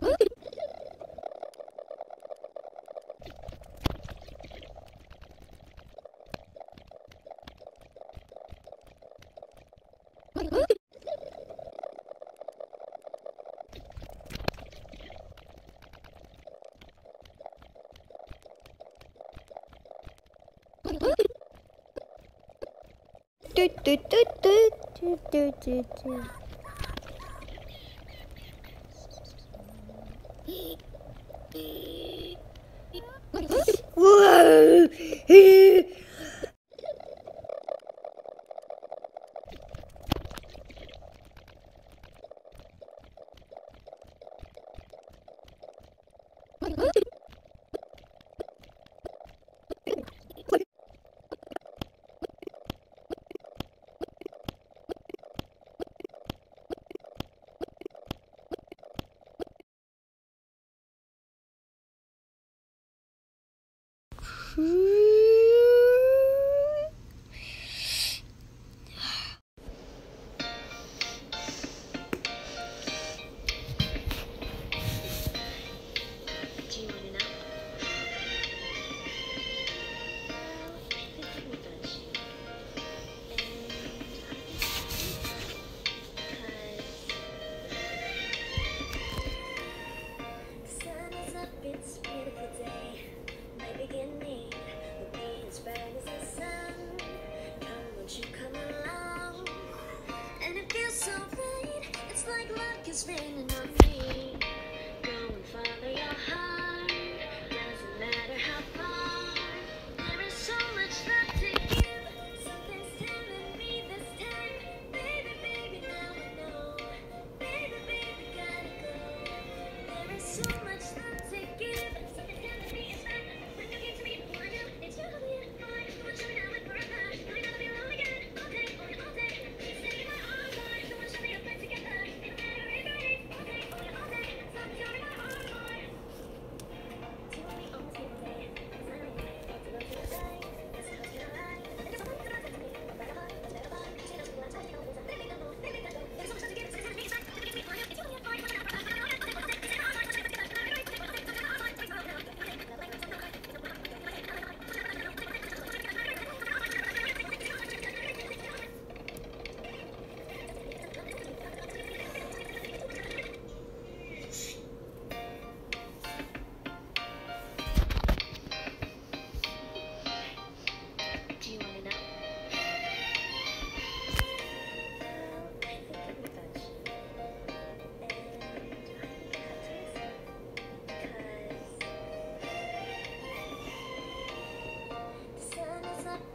What? Do, do, do, do, do, do, do, do. Whoa! Hmm. is raining on me.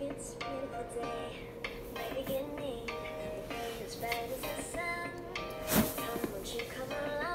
It's a beautiful day, my beginning, as bright as the sun. Come, won't you come along?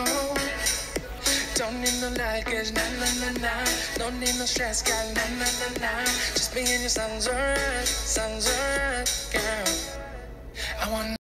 Don't need no luggage, nah, nah, nah, nah. Don't need no stress, girl, nah, nah, nah, nah. Just me and your sounds alright, sounds alright, girl. I want